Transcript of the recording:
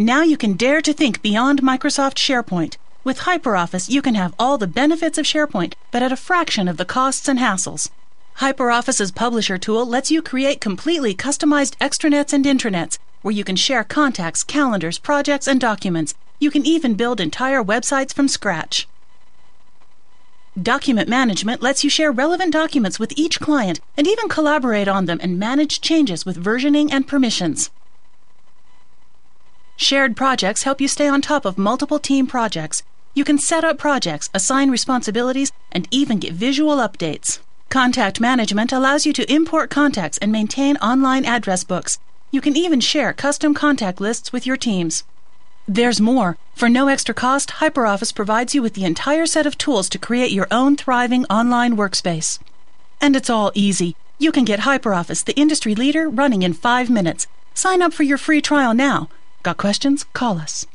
Now you can dare to think beyond Microsoft SharePoint. With HyperOffice, you can have all the benefits of SharePoint, but at a fraction of the costs and hassles. HyperOffice's Publisher tool lets you create completely customized extranets and intranets, where you can share contacts, calendars, projects, and documents. You can even build entire websites from scratch. Document management lets you share relevant documents with each client and even collaborate on them and manage changes with versioning and permissions. Shared projects help you stay on top of multiple team projects. You can set up projects, assign responsibilities, and even get visual updates. Contact management allows you to import contacts and maintain online address books. You can even share custom contact lists with your teams. There's more. For no extra cost, HyperOffice provides you with the entire set of tools to create your own thriving online workspace. And it's all easy. You can get HyperOffice, the industry leader, running in five minutes. Sign up for your free trial now. Got questions? Call us.